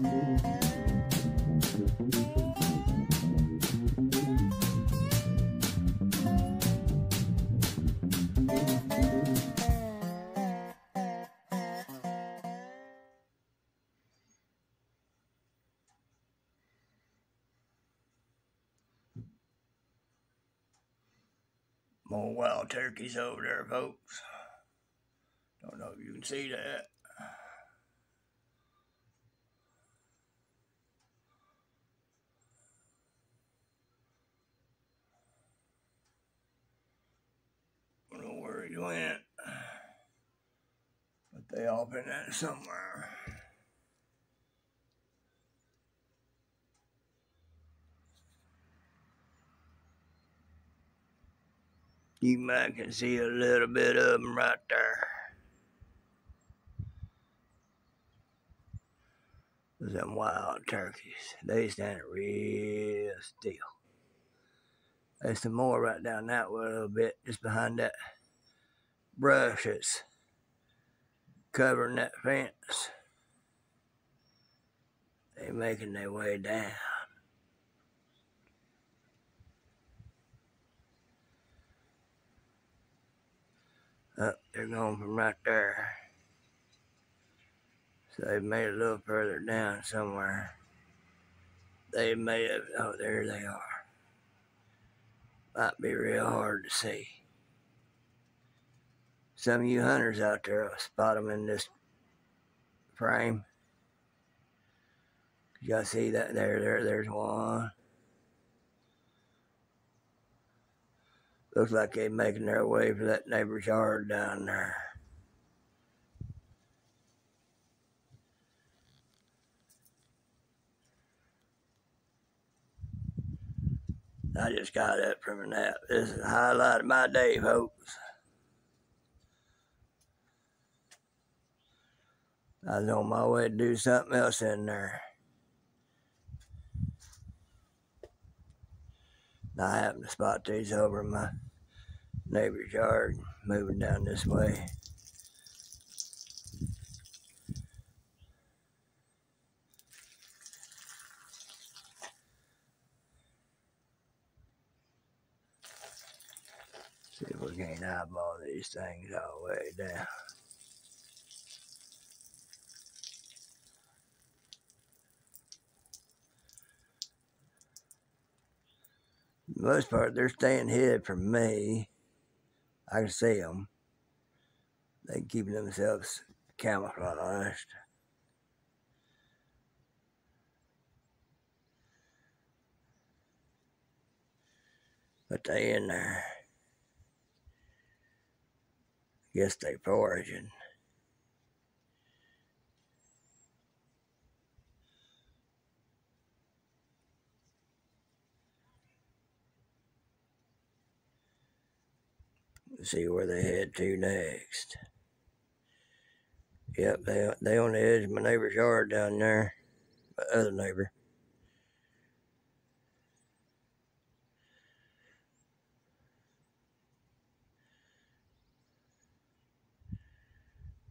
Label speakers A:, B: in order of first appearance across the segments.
A: More wild turkeys over there, folks. Don't know if you can see that. Don't but they all been at somewhere. You might can see a little bit of them right there. Them wild turkeys. They stand real still. There's some more right down that way a little bit, just behind that brush that's covering that fence. They're making their way down. Up, they're going from right there. So they made a little further down somewhere. They made it, oh, there they are. Might be real hard to see. Some of you hunters out there spot them in this frame. Y'all see that there, there, there's one. Looks like they're making their way for that neighbor's yard down there. I just got up from a nap. This is the highlight of my day, folks. I was on my way to do something else in there. I happened to spot these over in my neighbor's yard moving down this way. See if we can eyeball these things all the way down. Most part, they're staying hid from me. I can see them. They keeping themselves camouflaged. But they in there. I Guess they foraging. See where they head to next. Yep, they they on the edge of my neighbor's yard down there. My other neighbor.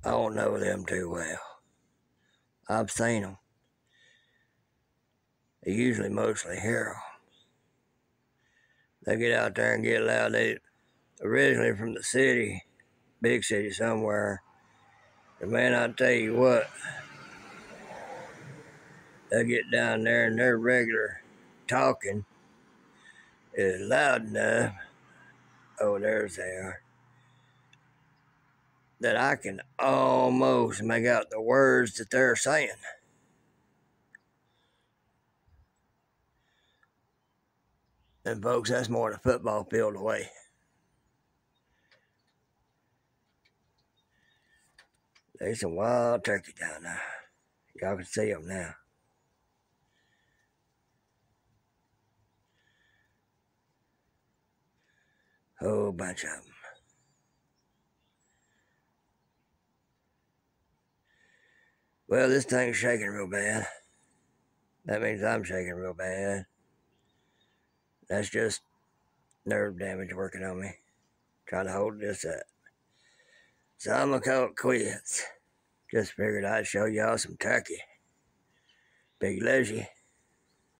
A: I don't know them too well. I've seen them. They usually mostly hear them. They get out there and get loud. They originally from the city, big city somewhere. And man, I tell you what, they get down there and their regular talking is loud enough. Oh, there's they are. That I can almost make out the words that they're saying. And folks, that's more than a football field away. There's some wild turkey down there. Y'all can see them now. Whole bunch of them. Well, this thing's shaking real bad. That means I'm shaking real bad. That's just nerve damage working on me. Trying to hold this up. So I'm gonna call it quits. Just figured I'd show y'all some turkey. Loves you.